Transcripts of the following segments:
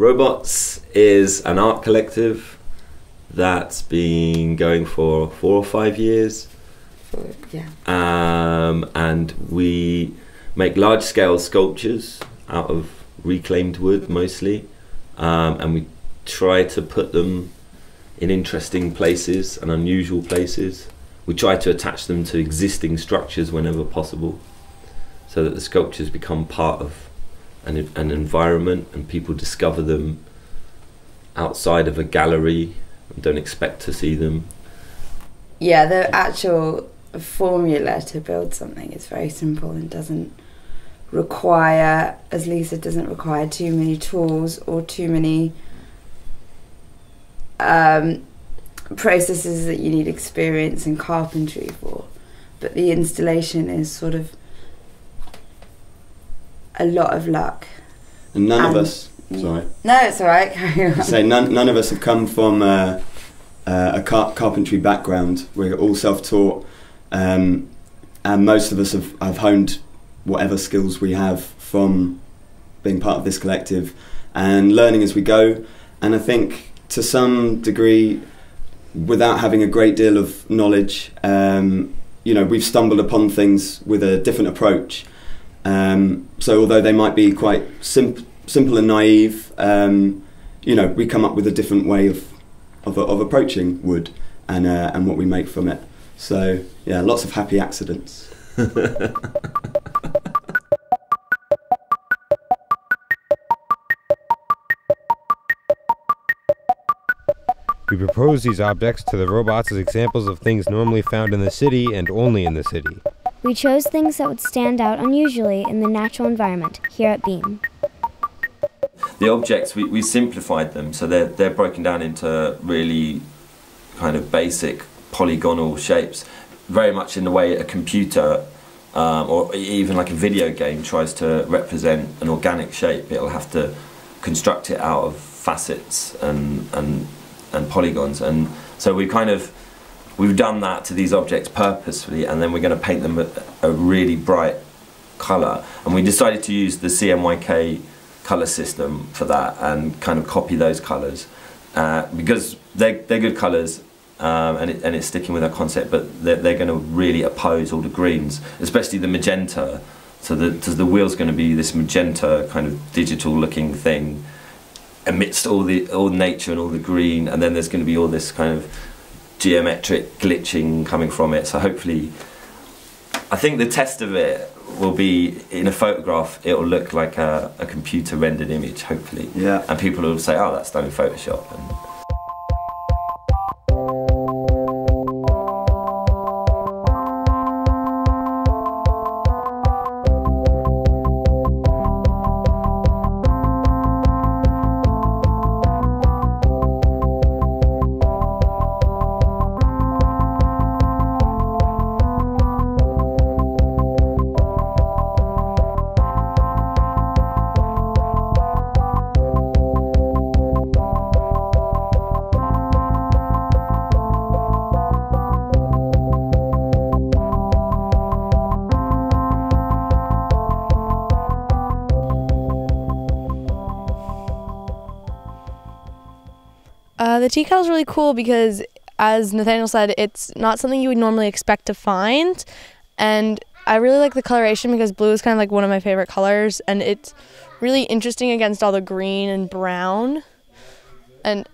Robots is an art collective that's been going for four or five years. Yeah. Um, and we make large scale sculptures out of reclaimed wood mostly. Um, and we try to put them in interesting places and unusual places. We try to attach them to existing structures whenever possible so that the sculptures become part of an, an environment and people discover them outside of a gallery and don't expect to see them. Yeah, the actual formula to build something is very simple and doesn't require, as Lisa doesn't require too many tools or too many um, processes that you need experience in carpentry for. But the installation is sort of a lot of luck. And none And- of us, sorry, No, it's all right. Carry on. say none, none of us have come from uh, uh, a car- carpentry background. We're all self-taught, um, and most of us have, have honed whatever skills we have from being part of this collective and learning as we go. And I think to some degree, without having a great deal of knowledge, um, you know, we've stumbled upon things with a different approach. Um, so although they might be quite sim- simple and naive, um, you know, we come up with a different way of of, of approaching wood and uh, and what we make from it. So yeah, lots of happy accidents. We propose these objects to the robots as examples of things normally found in the city and only in the city. We chose things that would stand out unusually in the natural environment here at Beam. The objects, we, we simplified them so they're, they're broken down into really kind of basic polygonal shapes, very much in the way a computer um, or even like a video game tries to represent an organic shape. It'll have to construct it out of facets and, and, and polygons. And so we kind of we've done that to these objects purposefully, and then we're going to paint them a, really bright color. And we decided to use the CMYK color system for that and kind of copy those colors uh, because they're, they're good colors um, and, it, and it's sticking with our concept, but they're, they're going to really oppose all the greens, especially the magenta. So the, so the wheel's going to be this magenta kind of digital looking thing amidst all the all nature and all the green, and then there's going to be all this kind of geometric glitching coming from it. So hopefully, I think the test of it will be in a photograph. It will look like a, a computer rendered image, hopefully, Yeah. and people will say, "Oh, that's done in Photoshop." And the tea kettle is really cool because, as Nathaniel said, it's not something you would normally expect to find, and I really like the coloration because blue is kind of like one of my favorite colors, and it's really interesting against all the green and brown. And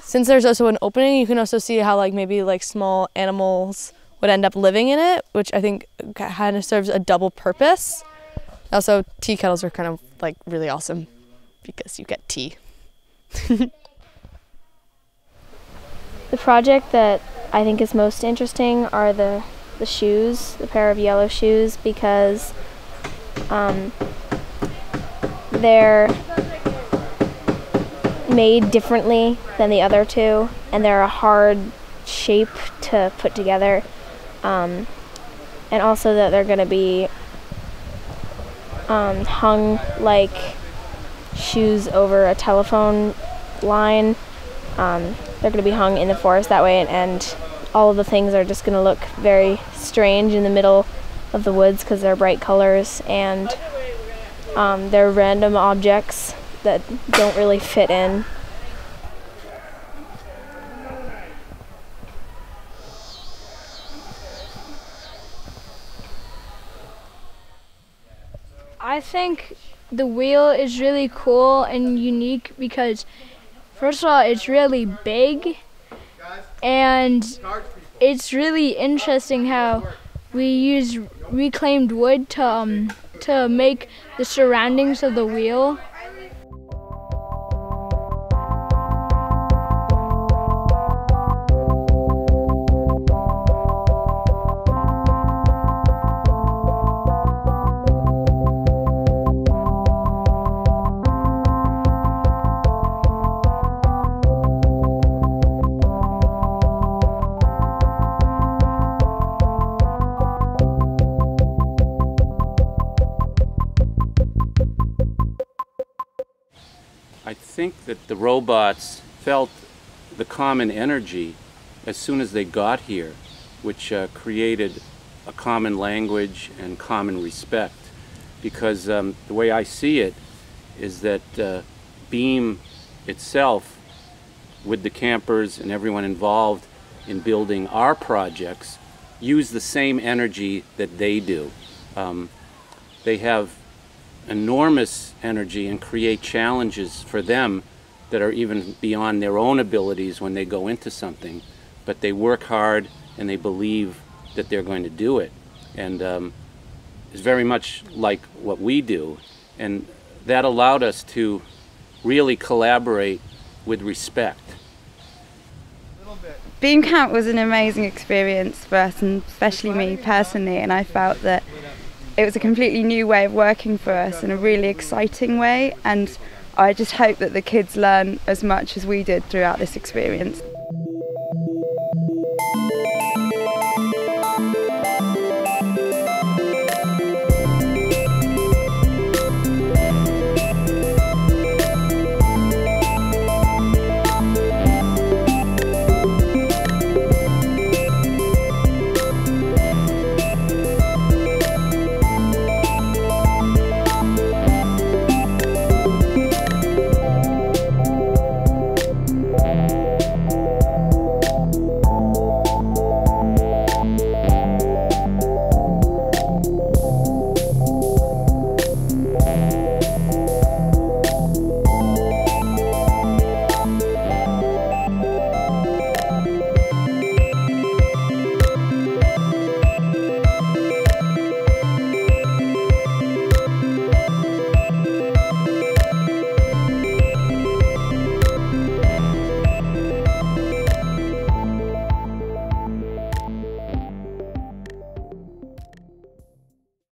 since there's also an opening, you can also see how like maybe like small animals would end up living in it, which I think kind of serves a double purpose. Also, tea kettles are kind of like really awesome because you get tea. The project that I think is most interesting are the, the shoes, the pair of yellow shoes, because um, they're made differently than the other two, and they're a hard shape to put together. Um, and also that they're going to be um, hung like shoes over a telephone line. Um, they're going to be hung in the forest that way, and, and all of the things are just going to look very strange in the middle of the woods because they're bright colors and um, they're random objects that don't really fit in. I think the wheel is really cool and unique because, first of all, it's really big, and it's really interesting how we use reclaimed wood to um, to make the surroundings of the wheel. Think that the robots felt the common energy as soon as they got here, which uh, created a common language and common respect. Because um, the way I see it is that uh, Beam itself, with the campers and everyone involved in building our projects, use the same energy that they do. Um, they have enormous energy and create challenges for them that are even beyond their own abilities when they go into something. But they work hard and they believe that they're going to do it. And um, it's very much like what we do. And that allowed us to really collaborate with respect. Beam Camp was an amazing experience for us, and especially me personally. And I felt that it was a completely new way of working for us in a really exciting way. And I just hope that the kids learn as much as we did throughout this experience.